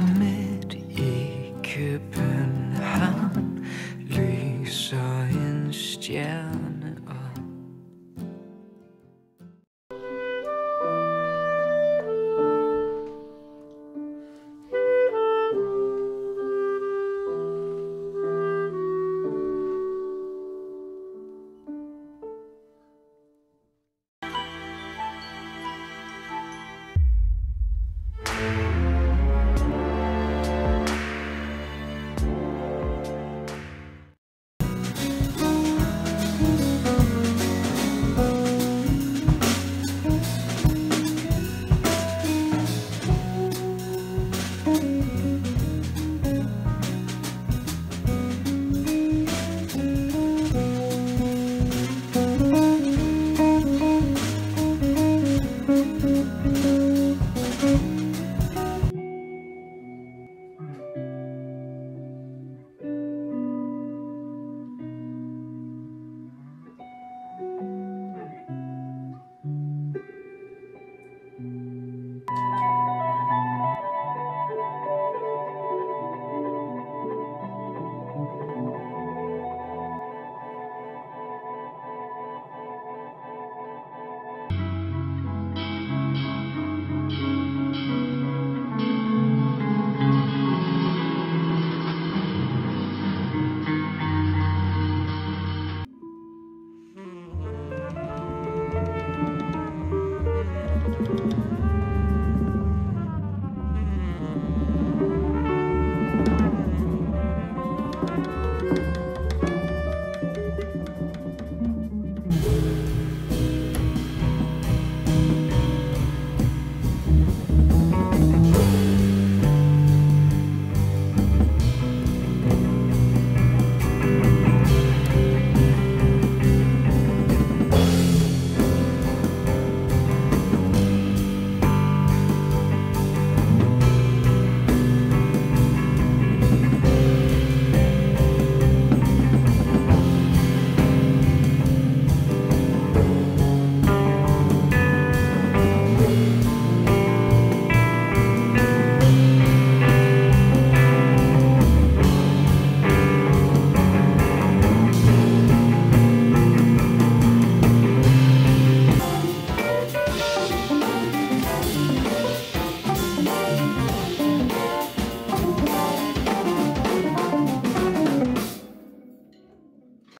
med i kuben